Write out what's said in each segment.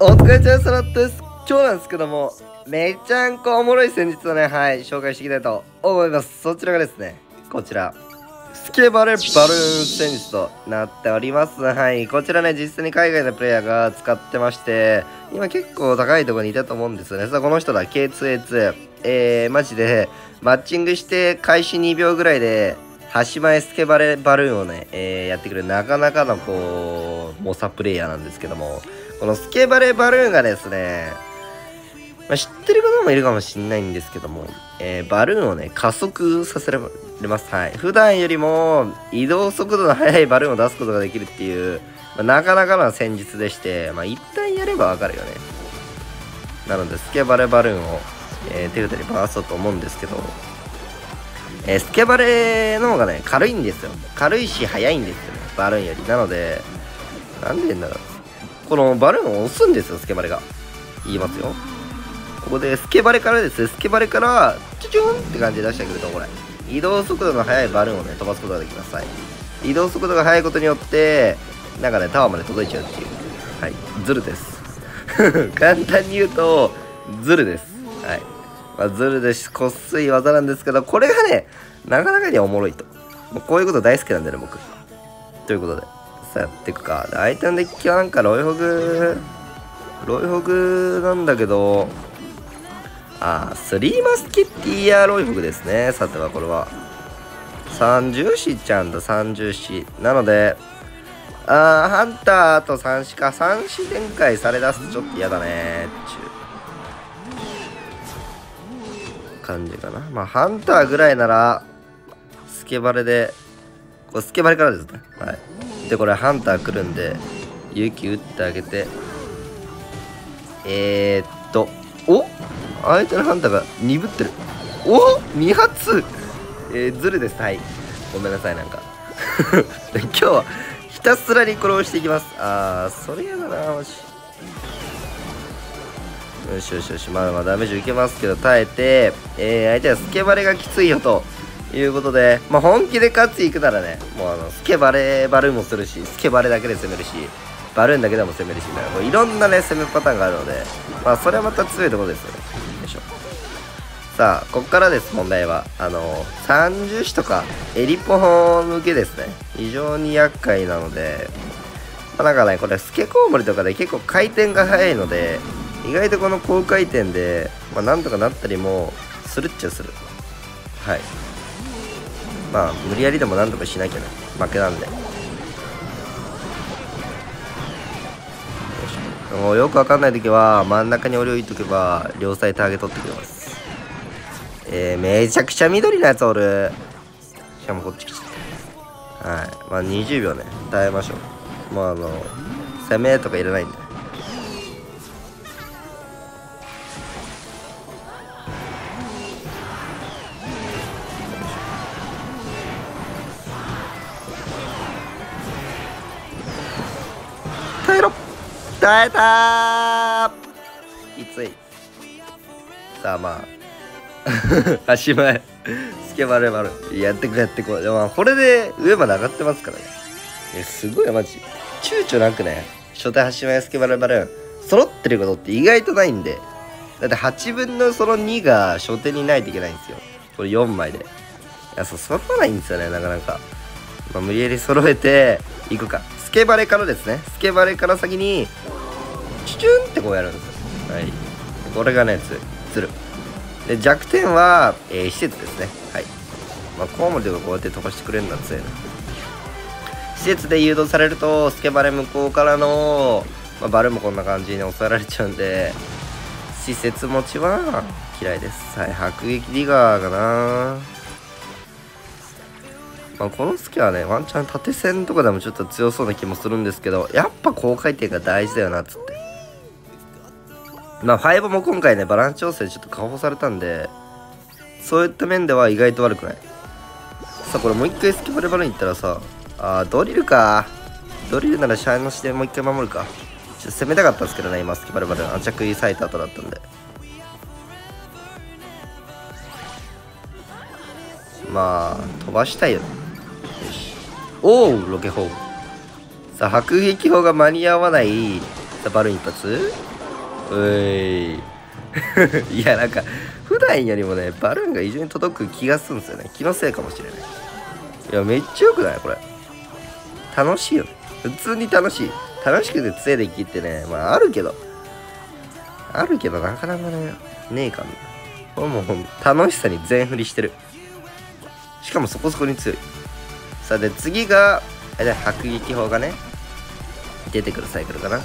お疲れちゃんスラットです。今日なんですけども、めちゃんこおもろい戦術をね、はい、紹介していきたいと思います。そちらがですね、こちら。スケバレバルーン戦術となっております。はい。こちらね、実際に海外のプレイヤーが使ってまして、今結構高いところにいたと思うんですよね。さあ、この人だ、K2A2。えー、マジで、マッチングして開始2秒ぐらいで、端前スケバレバルーンをね、えー、やってくるなかなかのこう、猛者プレイヤーなんですけども、このスケバレバルーンがですね、まあ、知ってる方もいるかもしれないんですけども、えー、バルーンをね、加速させられます。はい。普段よりも移動速度の速いバルーンを出すことができるっていう、まあ、なかなかな戦術でして、まあ、一旦やればわかるよね。なので、スケバレバルーンを、えー、手札に回そうと思うんですけど、えー、スケバレの方がね、軽いんですよ。軽いし速いんですよね、バルーンより。なので、なんで言うんだろう。このバルーンを押すんですよ、スケバレが。言いますよ。ここでスケバレからですねスケバレから、チュチュンって感じで出してくると、これ。移動速度の速いバルーンをね、飛ばすことができます。はい。移動速度が速いことによって、なんかね、タワーまで届いちゃうっていう。はい。ズルです。簡単に言うと、ズルです。はい。まあ、ズルです。こっすい技なんですけど、これがね、なかなかにおもろいと。もうこういうこと大好きなんだよね、僕。ということで、さやっていくか。相手のデッキはなんかロイホグ、ロイホグなんだけど、あ、スリーマスキッティアロイホグですね。さてはこれは。三重視ちゃんと三重視。なので、あー、ハンターと三視か。三視展開されだすとちょっと嫌だね。ちゅう。感じかな。まあ、ハンターぐらいなら、スケバレで、これスケバレからですね。はい。で、これハンター来るんで、勇気打ってあげて、えー、っと、お？相手のハンターが鈍ってる。お !2 発？えー、ズルです。はい。ごめんなさい、なんか。今日は、ひたすらにこれをしていきます。あー、それやだな、もし。よしよしよし、まだまだダメージ受けますけど、耐えて、えー、相手はスケバレがきついよということで、まあ、本気で勝ついくならね、もうあの、スケバレバルーンもするし、スケバレだけで攻めるし、バルーンだけでも攻めるし、いな、もういろんなね、攻めパターンがあるので、まあ、それはまた強いところですよね。よいしょ。さあ、こっからです、問題は。あの、30種とか、エリポホ向けですね。非常に厄介なので、まあ、なんかね、これ、スケコウモリとかで結構回転が速いので、意外とこの高回転で、まあ、なんとかなったりもするっちゃするはいまあ無理やりでもなんとかしなきゃね。負けなんで。もうよくわかんない時は真ん中に降りとけば両サイターゲ取ってくれます。えー、めちゃくちゃ緑のやつおる。しかもこっち来ちゃった。はい。まあ20秒ね。耐えましょう。まああの攻めとかいらないんで。耐えたきつい。さあまあ。足前スケバレバルやってくれやってこう。でもこれで上まで上がってますからね。いやすごいマジ。躊躇なくね。初手足前スケバレバル揃ってることって意外とないんで。だって8分のその2が初手にないといけないんですよ。これ4枚で。いやそう揃わないんですよねなかなか。まあ、無理やり揃えていくか。スケバレからですね。スケバレから先にチュチュンってこうやるんですよ。はい。これがねつつる。で弱点は、えー、施設ですね。はい。まあコウモリとかこうやって飛ばしてくれるんだ強いな。施設で誘導されるとスケバレ向こうからの、まあ、バルもこんな感じに抑えられちゃうんで施設持ちは嫌いです。はい。迫撃ディガーかな。まあ、このスキはね、ワンチャン縦線とかでもちょっと強そうな気もするんですけど、やっぱ高回転が大事だよな、っつって。まあ、5も今回ね、バランス調整ちょっと下放されたんで、そういった面では意外と悪くない。さあ、これもう一回スキバレバルに行ったらさ、あ、ドリルか。ドリルならシャイの視点もう一回守るか。ちょっと攻めたかったんですけどね、今、スキバレバル。アチャクイサイト後だったんで。まあ、飛ばしたいよね。おおロケ砲さあ迫撃砲が間に合わないさあバルン一発うい。いやなんか普段よりもねバルーンが異常に届く気がするんですよね。気のせいかもしれない。いやめっちゃよくない？これ。楽しいよね。普通に楽しい。楽しくて杖で切ってねまああるけど。あるけどなかなかねねえかなこれもう楽しさに全振りしてる。しかもそこそこに強い。さあで次があれ迫撃砲がね出てくるサイクルかな。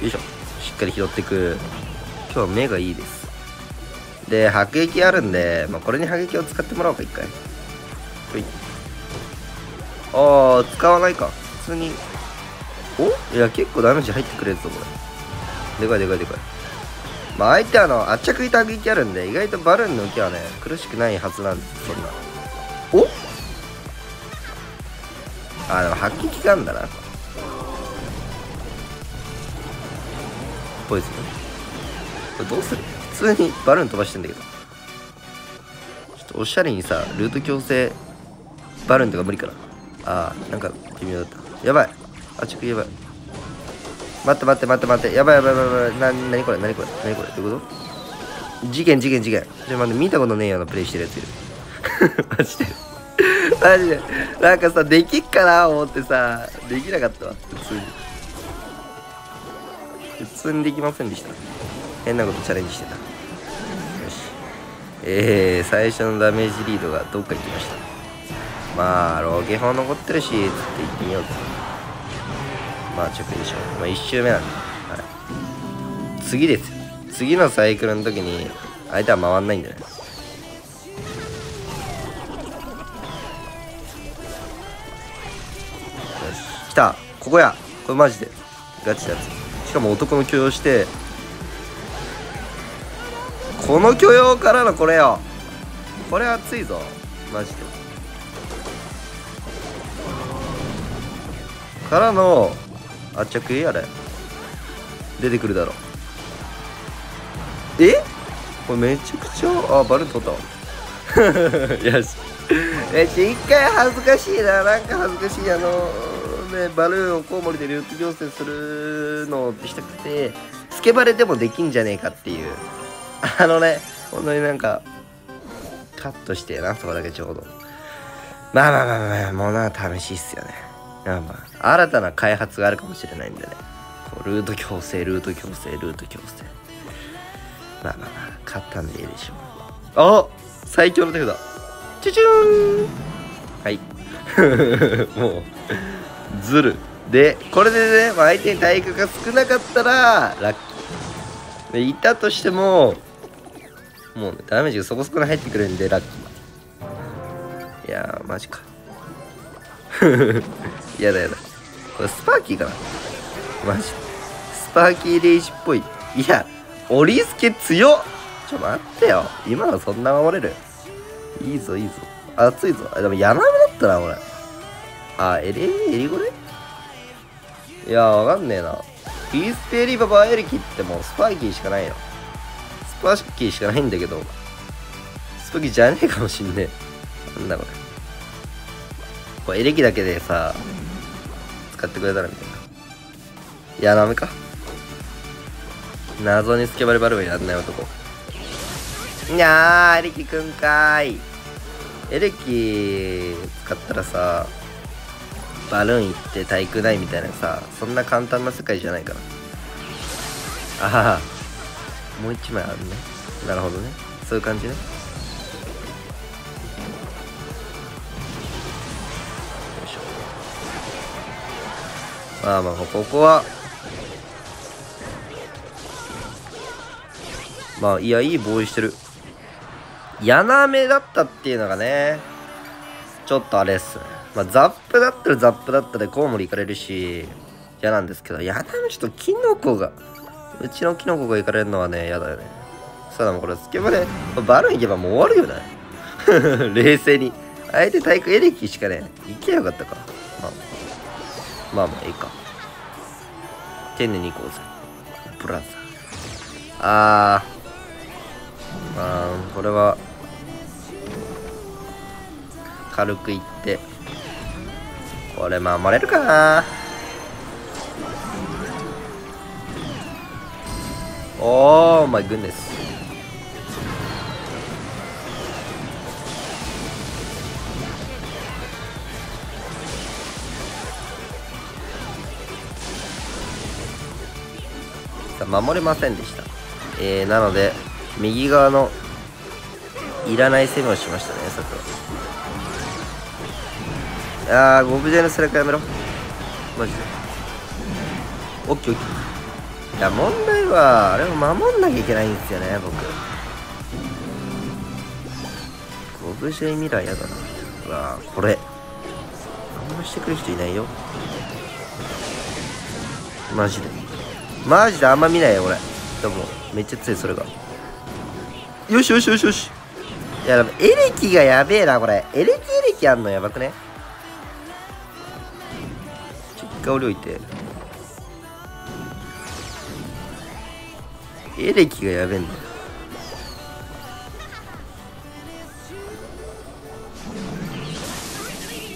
よいしょ。しっかり拾っていく。今日は目がいいです。で迫撃あるんで、まあ、これに迫撃を使ってもらおうか一回。ほい。ああ使わないか。普通に。お？いや結構ダメージ入ってくれるぞこれ。でかいでかいでかい。まあ相手あの圧着いた迫撃あるんで意外とバルーンの受けはね苦しくないはずなんですそんな。お？あでも迫撃があるんだな。ポイズ？ンこれどうする？普通にバルーン飛ばしてんだけど。ちょっとおしゃれにさルート強制バルーンとか無理かな？あーなんか微妙だった。やばい。あちょやばい。待って待って待って待って。やばいやばいやばいやばい。な何これ？何これ？何これ？どういうこと？事件事件事件。ちょ待って見たことねえようなプレイしてるやついる。マジで。マジで。なんかさできっかな？思ってさ。できなかったわ普通に。普通にできませんでした。変なことチャレンジしてた。よし。えー、最初のダメージリードがどっか行きました。まあロケ砲残ってるしつって行ってみようと。まあ直でしょう。まあ1周目なんで、はい、次です次のサイクルの時に相手は回んないんだよね。よし。来た。ここや。これマジで。ガチなやつしかも男の許容してこの許容からのこれよ。これ熱いぞ。マジで。からの圧着えあれ。出てくるだろ。え？これめちゃくちゃあバルーン取った。よし。えち一回恥ずかしいな。なんか恥ずかしいあのねバルーンをコウモリでループ行政するのってしたくてスケバレでもできんじゃねえかっていう。あのね本当になんかカットしてなそこだけちょうど。まあまあまあまあもうな試しいっすよね。まあまあ新たな開発があるかもしれないんでね。こうルート強制ルート強制ルート強制まあまあまあ勝ったんでいいでしょう。あ最強の手札。チュチューン。はい。もうずるでこれでね、まあ、相手に体育が少なかったらラッキー。でいたとしてももう、ね、ダメージがそこそこに入ってくるんでラッキーいやーマジか。やだやだ。これスパーキーかな？マジ。スパーキーレイジっぽい。いやオリスケ強っ。ちょ待ってよ。今のそんな守れる？いいぞいいぞ。熱いぞ。でもヤナメだったな俺。あエリエリゴレいやわかんねえな。ピースペリババエリキってもうスパーキーしかないよスパーキーしかないんだけど。スパーキーじゃねえかもしんねえ。なんだこれ。これエレキだけでさ使ってくれたらみたいな。いやダメか。謎にスケバルバルーンやんない男。いやーエレキくんかーい。エレキ使ったらさバルーン行って体育ないみたいなさそんな簡単な世界じゃないから。ああもう一枚あるね。なるほどね。そういう感じね。よいしょ。まあまあここは。まあいやいいボーイしてる。やなめだったっていうのがねちょっとあれっすね。まあザップだったらザップだったでコウモリ行かれるし嫌なんですけどやなめちょっとキノコがうちのキノコが行かれるのはね嫌だよね。さあでもこれスケバでバルン行けばもう終わるよね。冷静に。相手体育エレキしかね行けよかったか。まあまあまあいいか。丁寧に行こうぜ。ブラザー。あー。まあこれは軽くいって。これ守れるか？なおーマイグンさあ守れませんでした、えー、なので右側のいらない攻めをしましたねさくら。あーゴブジェの背中やめろ。マジで。オッケーオッケー。いや問題はあれを守んなきゃいけないんですよね僕。ゴブジェミラーやだなうわこれ。あんましてくる人いないよ。マジで。マジであんま見ないよ俺。でもめっちゃ強いそれが。よしよしよしよし。いやでもエレキがやべえなこれ。エレキエレキあんのやばくね？ちょ一回降りて。エレキがやべえんだよ。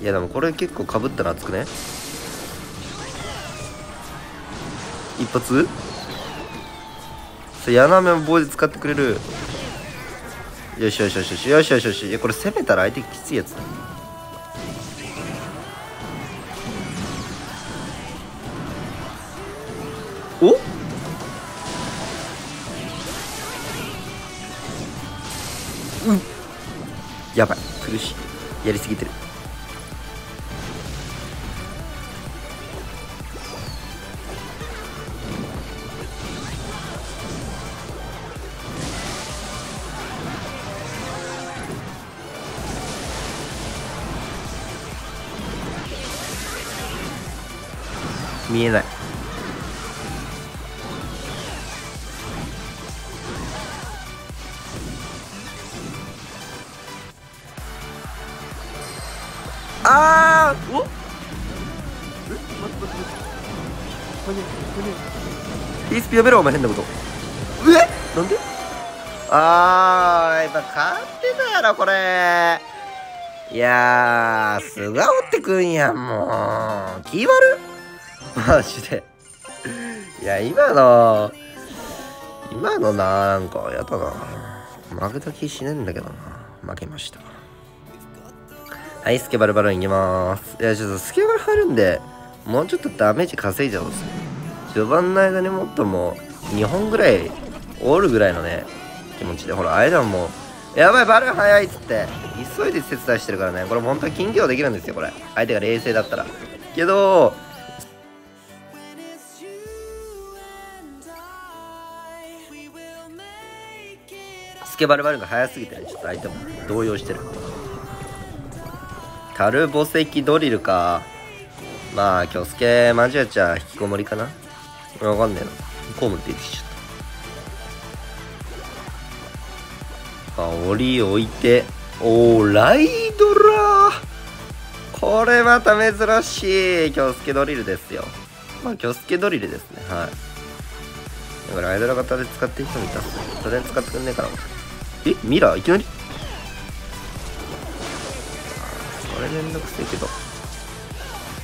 いやでもこれ結構かぶったら熱くね？一発？それ柳目も棒で使ってくれる。よしよしよしよしよしよしよし。いやこれ攻めたら相手きついやつだ。うん。やばい。苦しい。やりすぎてる。って待って待って間に合う間に合うティースピやめろお前変なこと。え？なんで？あーやっぱ勝ってたやろこれ。いやーすがおってくんやんもう。気悪っ。マジで。いや今の今のななんかやだな。負けた気しねえんだけどな。負けました。はいスケバルバルーンいきます。いやちょっとスケバル入るんでもうちょっとダメージ稼いじゃおうんです序盤の間にもっともう2本ぐらいおるぐらいのね気持ちで。ほら間もうやばいバルーン早いっつって。急いで切断してるからね。これ本当は金魚できるんですよこれ。相手が冷静だったら。けどスケバルバルが早すぎてねちょっと相手も動揺してる。タルボ石ドリルか。まあ今日スケ間違えちゃん引きこもりかな？わかんねえな。コームって言ってきちゃった。あ檻置いて。おーライドラー。これまた珍しい。今日スケドリルですよ。まあ今日スケドリルですね。はい。だからライドラ型で使ってる人もいた。っすそれ使ってくんねえかなえミラーいきなり？それめんどくせえけど。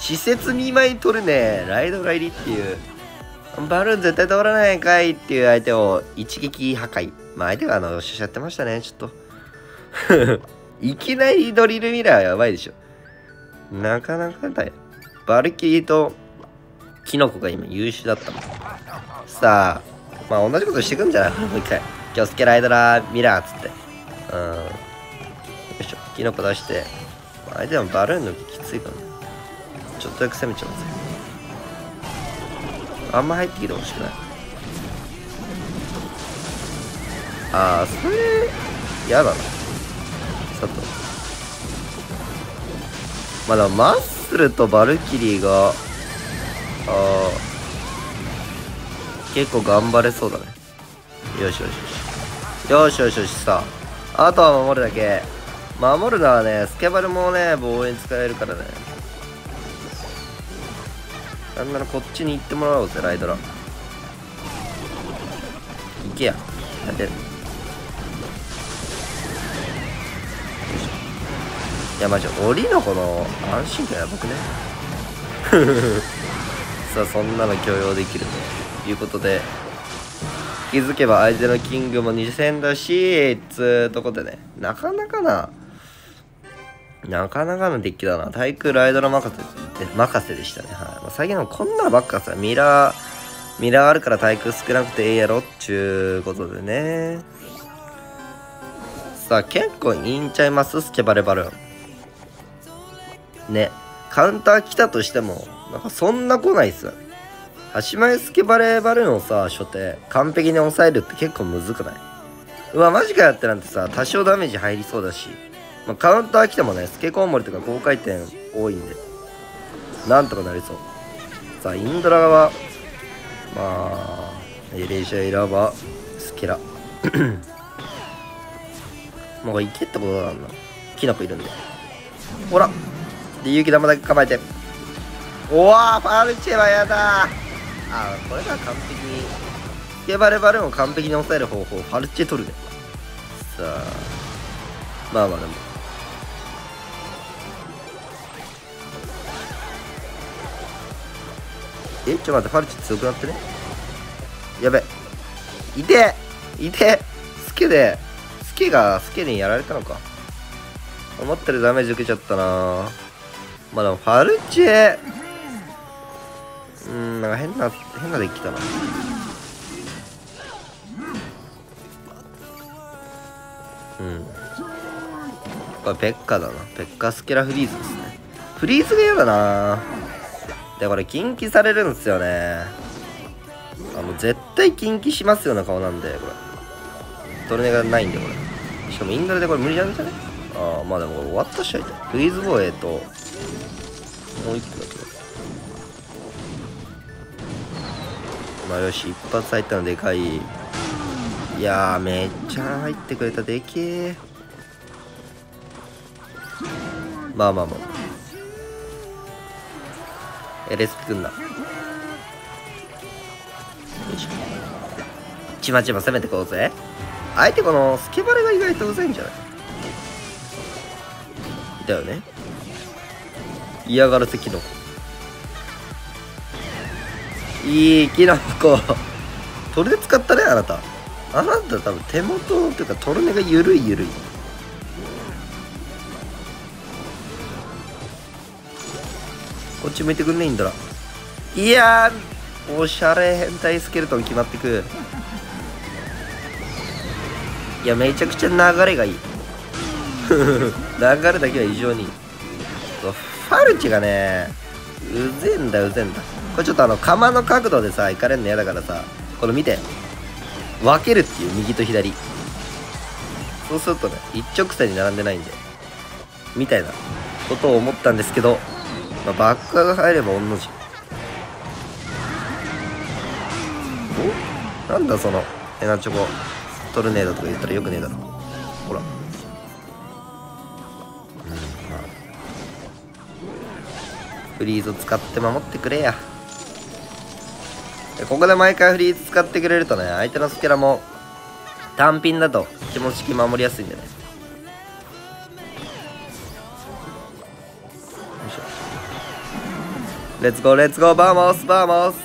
施設見舞い取るね。ライドが入りっていう。バルーン絶対通らないかいっていう相手を一撃破壊。まあ相手があのしゃってましたね。ちょっと。いきなりドリルミラーやばいでしょ。なかなかだよ。バルキリーとキノコが今優秀だったもん。さあまあ同じことしてくんじゃない？もう一回。気をつけライドラーミラーっつって。うん。よいしょ。キノコ出して。相手はバルーンのきついかな。ちょっとだけ攻めちゃうんですよあんま入ってきてほしくない。ああそれやだな。佐藤まだマッスルとバルキリーがあー結構頑張れそうだね。よしよしよし。よしよしよしさあとは守るだけ。守るのはねスケバルもね防衛に使えるからね。なんならこっちに行ってもらおうぜライドラ行けや。やっていやマジ檻のこの安心感やばくね？さあそんなの許容できるということで気づけば相手のキングも2戦だしつうとこでねなかなかななかなかのデッキだな。対空ライドラ任せで任せでしたね。はい、まあ、最近のこんなばっかさミラーミラーあるから対空少なくてええやろっちゅうことでね。さあ結構いいんちゃいます？スケバレバルーン。ね。カウンター来たとしてもなんかそんな来ないっす。端前スケバレバルーンをさ初手完璧に抑えるって結構むずくない？うわマジかやってなんてさ多少ダメージ入りそうだし、まあ、カウンター来てもねスケコウモリとか高回転多いんでなんとかなりそう。さあインドラはまあエレジャイラバスケラ。もういけってことなんだ。キノコいるんで。ほら。で勇気玉だけ構えて。おわファルチェはやだ。あこれが完璧。にスケバレバルーンを完璧に抑える方法ファルチェ取るね。さあ。まあまあでも。えちょっと待ってファルチ強くなってね。やべ。いて。いて。スケで。スケがスケにやられたのか。思ったよりダメージ受けちゃったな。まあでもファルチェ。うんなんか変な変なデッキだな。うん。これペッカだな。ペッカスケラフリーズですね。フリーズが嫌だな。でこれ禁忌されるんですよね。あもう絶対禁忌しますような顔なんでこれ。トルネがないんでこれ。しかもインドルでこれ無理なんじゃね？ああまあでもこれ終わった試合でフリーズ防衛ともう一個だけまあよし一発入ったのでかい。いやめっちゃ入ってくれた。でけえまあまあまあ。レスピくんだよいしょちまちま攻めてこうぜ。相手このスケバレが意外とうざいんじゃない？だよね。嫌がらせキノコいいキノコ。トルネ使ったねあなた。あなた多分手元っていうかトルネがゆるいゆるい。こっち向いてくんねえんだらいやおしゃれ変態スケルトン決まってく。いやめちゃくちゃ流れがいい。流れだけは異常に。いいファルチがねうぜんだうぜんだ。これちょっとあの釜の角度でさ行かれんの嫌だからさこれ見て。分けるっていう右と左。そうするとね一直線に並んでないんで。みたいなことを思ったんですけど、まあ、バックが入れば御の字。お？なんだそのヘナチョコ。トルネードとか言ったらよくねえだろ。ほら。フリーズを使って守ってくれや。ここで毎回フリーズ使ってくれるとね相手のスケラも単品だと気持ちき守りやすいんでね。 Let's go let's go vamos vamos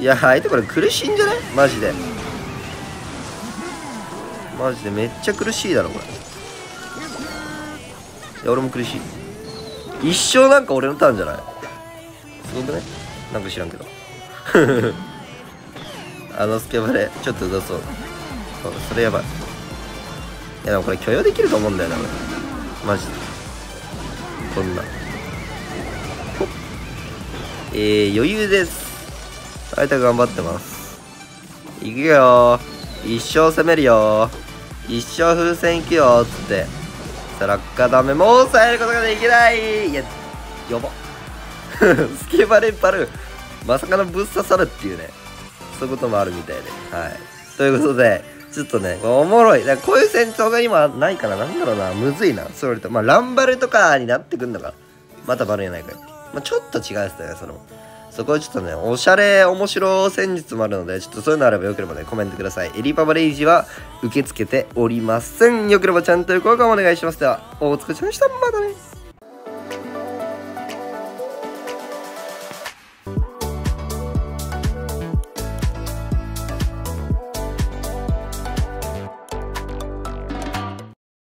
いや相手これ苦しいんじゃない？マジで。マジでめっちゃ苦しいだろこれ。いや俺も苦しい。一生なんか俺のターンじゃない？すごくねなんか知らんけど。あのスケバレちょっとうざそう。そうそれやばい。いやでもこれ許容できると思うんだよな俺。マジで。こんな。えー、余裕です。相手頑張ってます。いくよ。一生攻めるよ。一生風船いくよ。つってさらっかダメもう抑えることができない。いややば。スケバレバルまさかのぶっ刺さるっていうね。そういうこともあるみたいで。はい。ということでちょっとね、おもろい。だこういう戦争が今ないから、なんだろうな、むずいな。それと、まあ、ランバルとかになってくんのか。またバルやないかい。まあ、ちょっと違うですね、その。そこはちょっとね、おしゃれ、面白戦術もあるので、ちょっとそういうのあればよければね、コメントください。エリパパレイジは受け付けておりません。よければちゃんと高評価もお願いします。では、お疲れ様でした。またね。